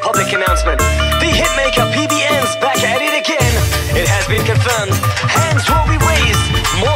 public announcement. The hitmaker PBN's back at it again. It has been confirmed. Hands will be raised. More